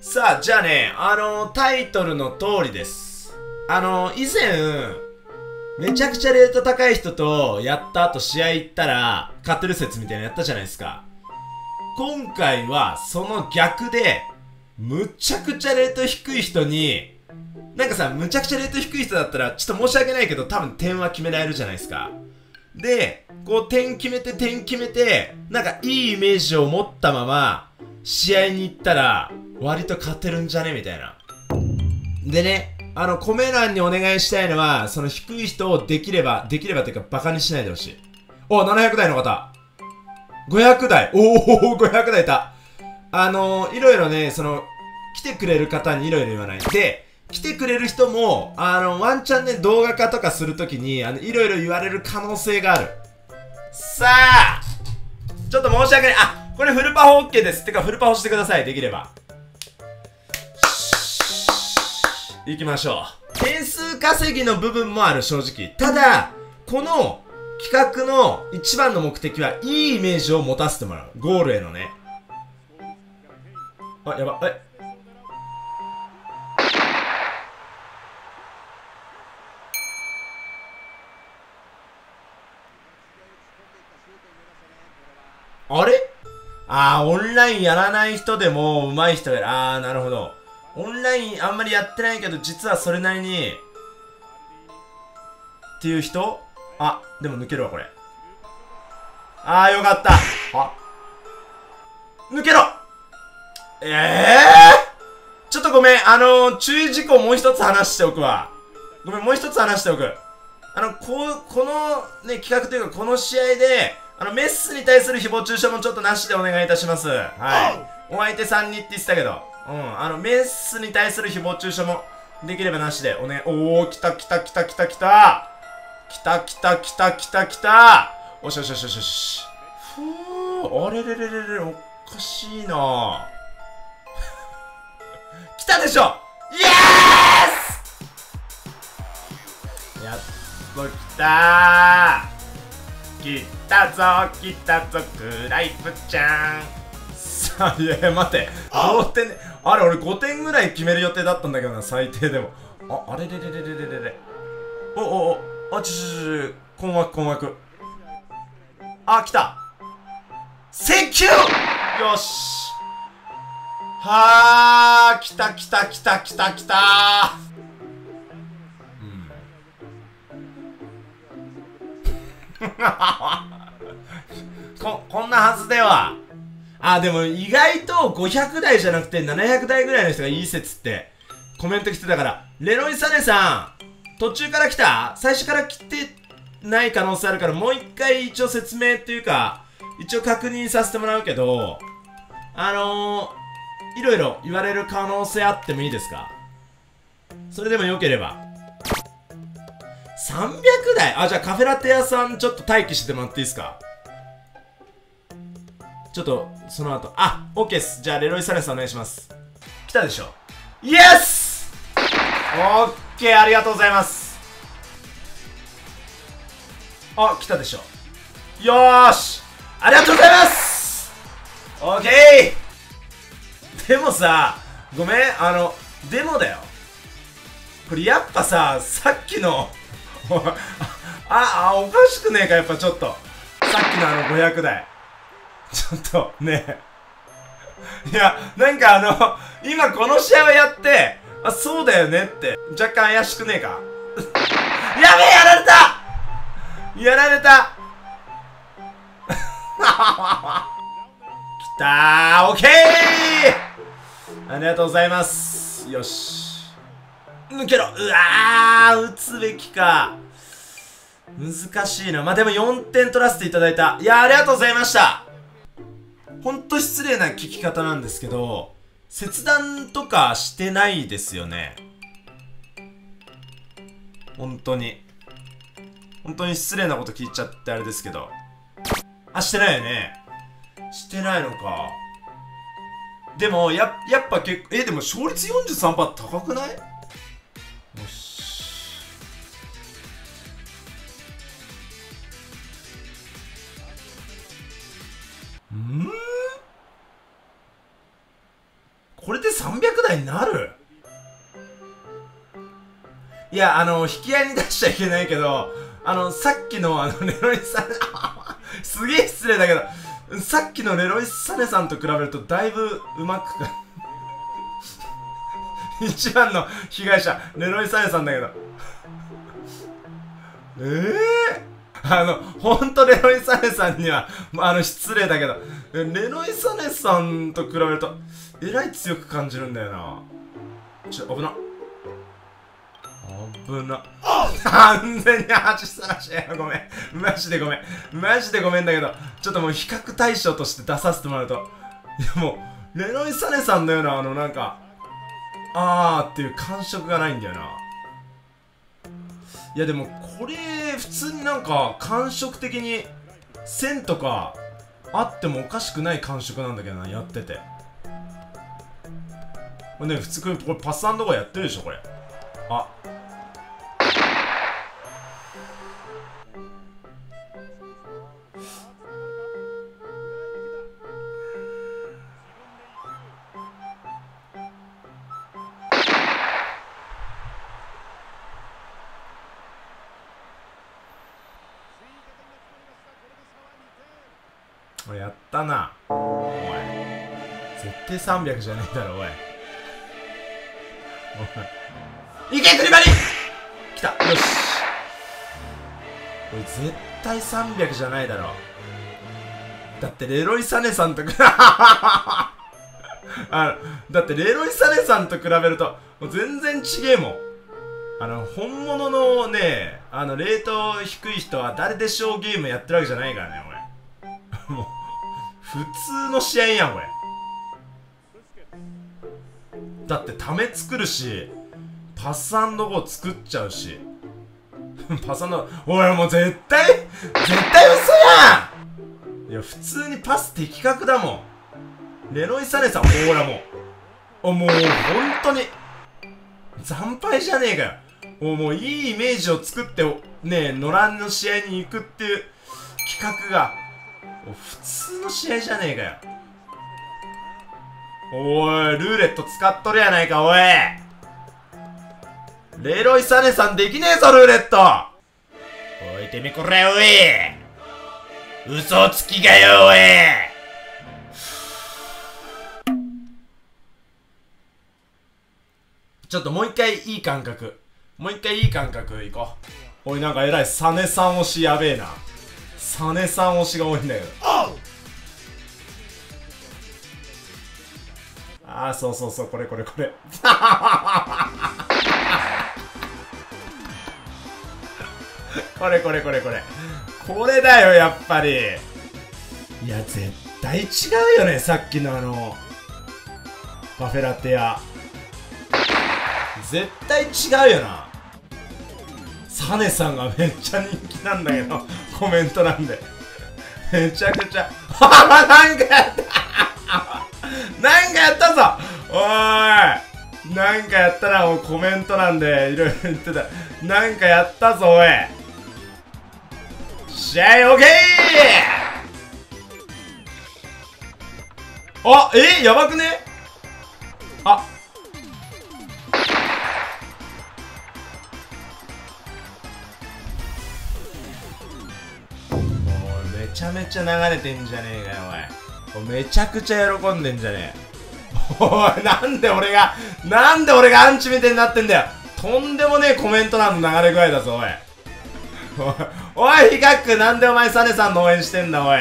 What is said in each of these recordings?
さあ、じゃあね、あのタイトルの通りです。あの以前、めちゃくちゃレート高い人とやった後試合行ったら、勝てる説みたいなのやったじゃないですか。今回は、その逆で、むちゃくちゃレート低い人に、なんかさ、むちゃくちゃレート低い人だったら、ちょっと申し訳ないけど、多分点は決められるじゃないですか。で、こう点決めて点決めて、なんかいいイメージを持ったまま、試合に行ったら、割と勝てるんじゃね？みたいな。でね、あの、コメ欄にお願いしたいのは、その低い人をできれば、できればというかバカにしないでほしい。お、700台の方。500台。おお、500台いた。あのいろいろね、その、来てくれる方にいろいろ言わない。で、来てくれる人も、あの、ワンチャンね、動画化とかするときに、あの、いろいろ言われる可能性がある。さあちょっと申し訳ない。あ、これフルパフォ OK です。てか、フルパフしてください。できれば。行きましょう。点数稼ぎの部分もある、正直。ただ、この企画の一番の目的は、いいイメージを持たせてもらう。ゴールへのね。あ、やば、えあれ？あー、オンラインやらない人でも上手い人がいる。あー、なるほど。オンラインあんまりやってないけど、実はそれなりに、っていう人？あ、でも抜けるわ、これ。あー、よかった。あ、抜けろええー、ちょっとごめん、あのー、注意事項もう一つ話しておくわ。ごめん、もう一つ話しておく。あの、こう、このね、企画というか、この試合で、あの、メッスに対する誹謗中傷もちょっとなしでお願いいたします。はい。お相手さんにって言ってたけど、うん、あの、メッスに対する誹謗中傷もできればなしで、おね、おー、来た来た来た来た来た。来た来た来た来た来た。おしよしよしよしよし。ふー、あれれれれれ、おかしいな。来たでしょ。イエース！やっと来た。ー来たぞ来たぞクライプちゃん。さあいや待って同点。であれ俺5点ぐらい決める予定だったんだけどな最低でも。ああれれれれれれれ。れおおお。あちょちょちょ困惑困惑。あ来た。セキュー！よし。はあ来た来た来た来た来た こ、こんなはずでは。あ、でも意外と500台じゃなくて700台ぐらいの人がいい説ってコメント来てたから、レロイサネさん、途中から来た？最初から来てない可能性あるからもう一回一応説明っていうか、一応確認させてもらうけど、あのー、いろいろ言われる可能性あってもいいですか？それでもよければ。300台？あ、じゃあカフェラテ屋さんちょっと待機してもらっていいですか？ちょっと、その後。あ、OK っす。じゃあ、レロイサレスお願いします。来たでしょ？イエス !OK! ありがとうございます。あ、来たでしょ？よーしありがとうございます !OK! でもさ、ごめん、あの、でもだよ。これやっぱさ、さっきの、あ、あ、おかしくねえか、やっぱちょっと。さっきのあの500台。ちょっと、ね。いや、なんかあの、今この試合をやって、あ、そうだよねって、若干怪しくねえか。やべえやられた。やられた。きたーオッケー。ありがとうございます。よし。抜けろ。うわー打つべきか。難しいな。まあでも4点取らせていただいた。いやありがとうございました。ほんと失礼な聞き方なんですけど切断とかしてないですよね。本当に。本当に失礼なこと聞いちゃってあれですけど。あしてないよね。してないのか。でもややっぱ結構えでも勝率43%高くない？これで300台になる？いや、あの、引き合いに出しちゃいけないけど、あの、さっきのあの、レロイさん、すげえ失礼だけど、さっきのレロイサネさんと比べるとだいぶうまく 一番の被害者、レロイサネさんだけど。ええー、あの、ほんとレロイサネさんには、あの、失礼だけど、レロイサネさんと比べると、えらい強く感じるんだよな。ちょ、危な。危な。完全に足さらしやごめん。マジでごめん。マジでごめんだけど、ちょっともう比較対象として出させてもらうと、いやもう、レノイサネさんのような、あの、なんか、あーっていう感触がないんだよな。いやでも、これ、普通になんか、感触的に、線とか、あってもおかしくない感触なんだけどな、やってて。これね、普通、これパスアンドがやってるでしょ、これ。あ、おいやったな。おい絶対300じゃねえだろおい。おいいけクリバリ来た。よし。おい絶対300じゃないだろ。だってレロイ・サネさんとあのだってレロイ・サネさんと比べるともう全然ちげえもん。あの本物のねあのレート低い人は誰でしょうゲームやってるわけじゃないからね普通の試合やんこれだってため作るしパスゴー作っちゃうし。パスおいもう絶対絶対嘘やん。いや普通にパス的確だもん。レノイ・サネさんほらもう。もう本当に惨敗じゃねえかよ。おもういいイメージを作ってねえ野良の試合に行くっていう企画が普通の試合じゃねえかよ。おいルーレット使っとるやないかおい。レロイサネさんできねえぞルーレット。おいてめこれおい。嘘つきがよおい。ちょっともう一回いい感覚。もう一回いい感覚いこう。おいなんかえらいサネさん推しやべえな。サネさん推しが多いんだけどああそうそうそうこれこれこれ。これこれ これこれ。これだよやっぱり。いや絶対違うよねさっきのあのパフェラテ屋。絶対違うよな。サネさんがめっちゃ人気なんだけど。コメントなんで。めちゃくちゃ。あなんかやった。なんかやったぞ。おいなんかやったらもうコメントなんでいろいろ言ってた。なんかやったぞおい。試合オッケー。あえやばくね？あちゃめちゃ流れてんじゃねえかよおいめちゃくちゃ喜んでんじゃねえ。おいなんで俺がなんで俺がアンチみたいになってんだよ。とんでもねえコメント欄の流れ具合だぞおい。おいヒカックなんでお前サネさんの応援してんだおい。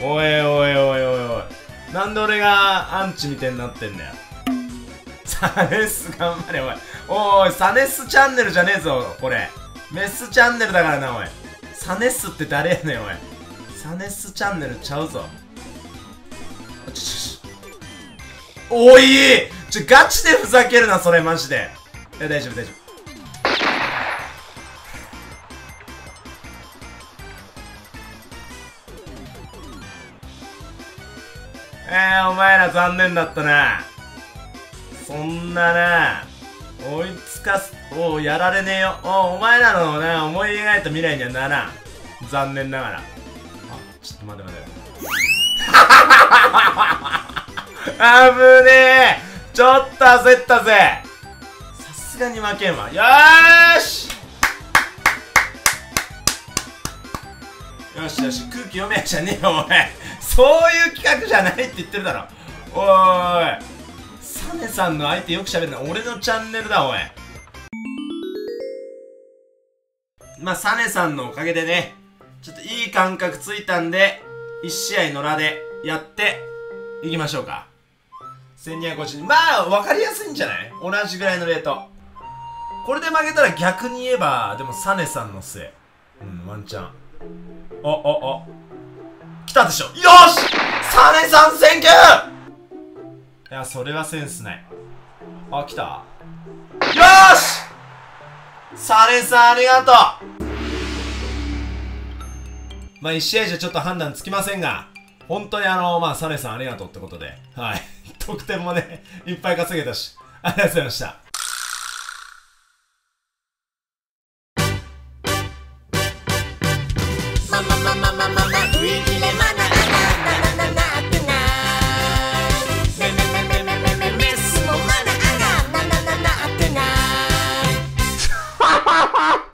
おいおいおいおいおい。なんで俺がアンチみたいになってんだよ。サネス頑張れおい。おいサネスチャンネルじゃねえぞこれ。メスチャンネルだからなおい。サネスって誰やねんおい。サネスチャンネルちゃうぞ。おいちょガチでふざけるなそれマジで。いや大丈夫大丈夫。えー、お前ら残念だったな。そんなな追いつかすおやられねえよ。おお前らのな思い描いた未来にはならん。残念ながら。あぶねえ。ちょっと焦ったぜ。さすがに負けんわ。よーし。よしよし。空気読めやじゃねえよおいそういう企画じゃないって言ってるだろ。おーい。サネさんの相手よく喋るな。俺のチャンネルだおい。まあサネさんのおかげでねちょっといい感覚ついたんで1試合野良でやっていきましょうか。1250まあ分かりやすいんじゃない？同じぐらいのレート。これで負けたら逆に言えばでもサネさんのせい。うんワンチャン。おおお。来たでしょ。よし！サネさん選挙いやそれはセンスない。あ来た。よし！サネさんありがとう。まあ1試合じゃちょっと判断つきませんが本当にあのまあサネさんありがとうってことではい。得点もねいっぱい稼げたしありがとうございました。